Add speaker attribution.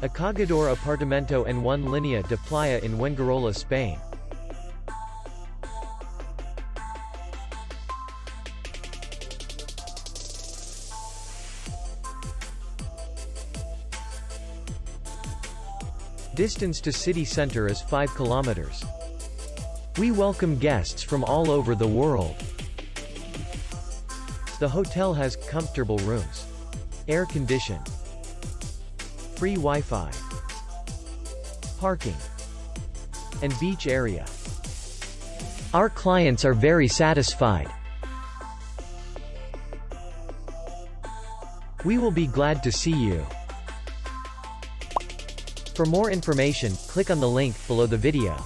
Speaker 1: Acogedor Apartamento and one Linea de Playa in Fuengirola, Spain. Distance to city center is 5 kilometers. We welcome guests from all over the world. The hotel has comfortable rooms. Air conditioned free Wi-Fi, parking, and beach area. Our clients are very satisfied. We will be glad to see you. For more information, click on the link below the video.